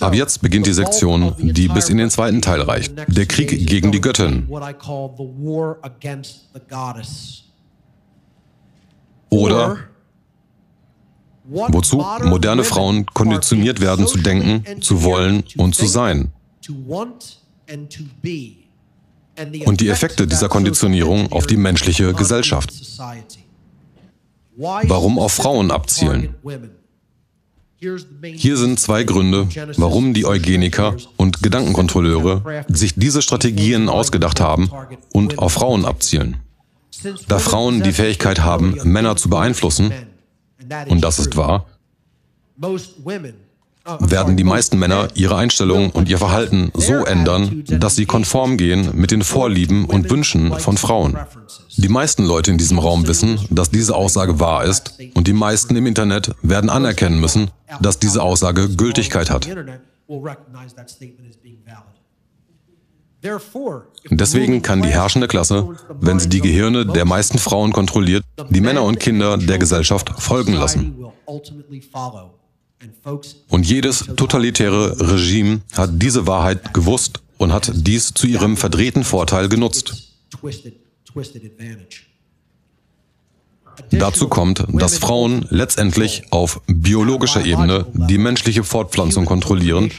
Ab jetzt beginnt die Sektion, die bis in den zweiten Teil reicht. Der Krieg gegen die Göttin. Oder wozu moderne Frauen konditioniert werden zu denken, zu wollen und zu sein. Und die Effekte dieser Konditionierung auf die menschliche Gesellschaft. Warum auf Frauen abzielen? Hier sind zwei Gründe, warum die Eugeniker und Gedankenkontrolleure sich diese Strategien ausgedacht haben und auf Frauen abzielen. Da Frauen die Fähigkeit haben, Männer zu beeinflussen, und das ist wahr, werden die meisten Männer ihre Einstellung und ihr Verhalten so ändern, dass sie konform gehen mit den Vorlieben und Wünschen von Frauen. Die meisten Leute in diesem Raum wissen, dass diese Aussage wahr ist und die meisten im Internet werden anerkennen müssen, dass diese Aussage Gültigkeit hat. Deswegen kann die herrschende Klasse, wenn sie die Gehirne der meisten Frauen kontrolliert, die Männer und Kinder der Gesellschaft folgen lassen. Und jedes totalitäre Regime hat diese Wahrheit gewusst und hat dies zu ihrem verdrehten Vorteil genutzt. Dazu kommt, dass Frauen letztendlich auf biologischer Ebene die menschliche Fortpflanzung kontrollieren,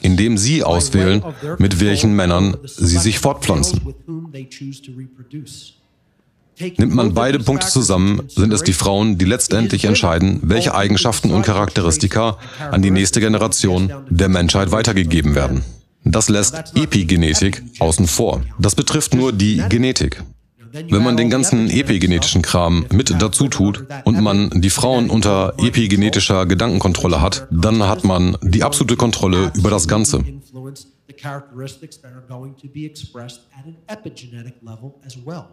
indem sie auswählen, mit welchen Männern sie sich fortpflanzen. Nimmt man beide Punkte zusammen, sind es die Frauen, die letztendlich entscheiden, welche Eigenschaften und Charakteristika an die nächste Generation der Menschheit weitergegeben werden. Das lässt Epigenetik außen vor. Das betrifft nur die Genetik. Wenn man den ganzen epigenetischen Kram mit dazu tut und man die Frauen unter epigenetischer Gedankenkontrolle hat, dann hat man die absolute Kontrolle über das Ganze. characteristics that are going to be level as well.